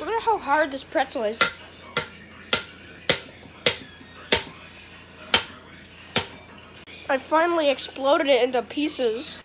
Look at how hard this pretzel is. I finally exploded it into pieces.